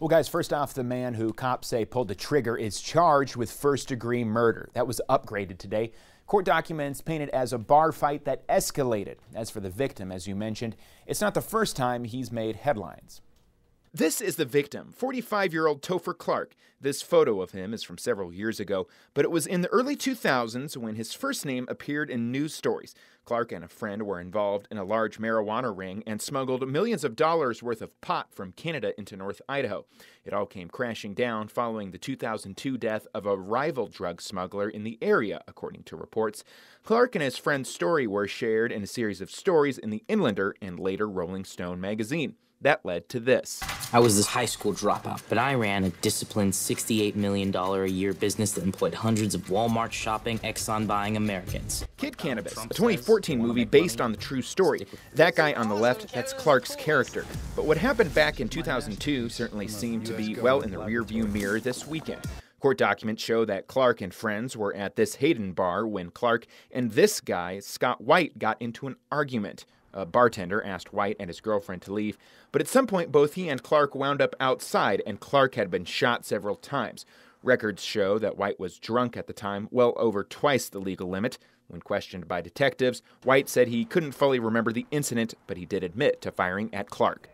Well, guys, first off, the man who cops say pulled the trigger is charged with first degree murder. That was upgraded today. Court documents paint it as a bar fight that escalated. As for the victim, as you mentioned, it's not the first time he's made headlines. This is the victim, 45 year old Topher Clark. This photo of him is from several years ago, but it was in the early 2000s when his first name appeared in news stories. Clark and a friend were involved in a large marijuana ring and smuggled millions of dollars worth of pot from Canada into North Idaho. It all came crashing down following the 2002 death of a rival drug smuggler in the area, according to reports. Clark and his friend's story were shared in a series of stories in the Inlander and later Rolling Stone magazine. That led to this. I was this high school dropout, but I ran a disciplined $68 million a year business that employed hundreds of Walmart shopping, Exxon buying Americans. Kid Cannabis, a 2014 movie based on the true story. That guy on the left, that's Clark's character. But what happened back in 2002 certainly seemed to be well in the rearview mirror this weekend. Court documents show that Clark and friends were at this Hayden bar when Clark and this guy, Scott White, got into an argument. A bartender asked White and his girlfriend to leave, but at some point both he and Clark wound up outside, and Clark had been shot several times. Records show that White was drunk at the time, well over twice the legal limit. When questioned by detectives, White said he couldn't fully remember the incident, but he did admit to firing at Clark.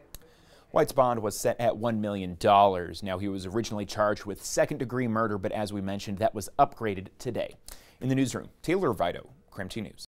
White's bond was set at $1 million. Now, he was originally charged with second degree murder, but as we mentioned, that was upgraded today. In the newsroom, Taylor Viydo, 2 News.